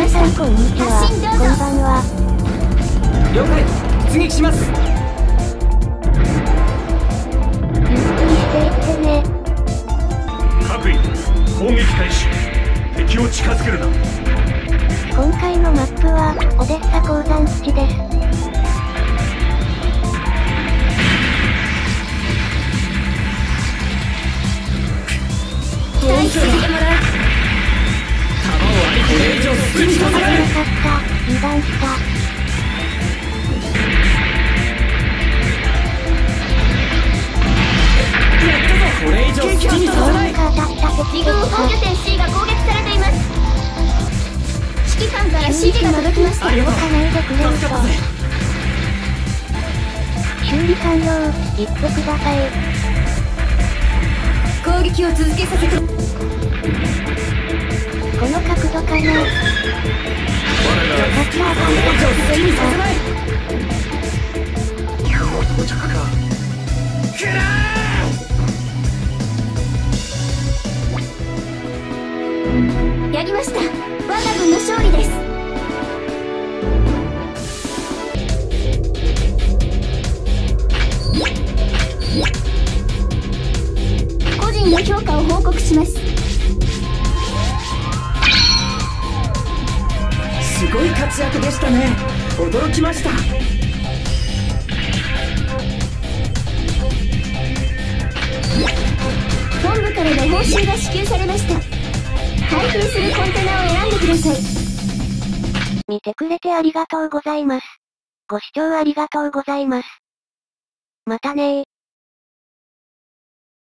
皆さんこんにちは。こんばんは。了解出撃しますゆっくりしていってね。各位攻撃開始敵を近づけるな今回のマップは、オデッサ鉱山基地です。期待してもらうれ以上好きにさせなかった。油断した。これ以上好きにさせないなんか当たった敵自軍本拠点 C が攻撃されています。指揮官から指示が届きましたありがとう動かないでくれると助かったぜ修理完了言ってください攻撃を続けさせてこの角度かな我らよかったこれ以上好きにさせない到着かくらやりました。我が軍の勝利です。ごい活躍でしたね驚きました本部からの報酬が支給されました開封するコンテナを選んでください見てくれてありがとうございます。ご視聴ありがとうございます。またねー。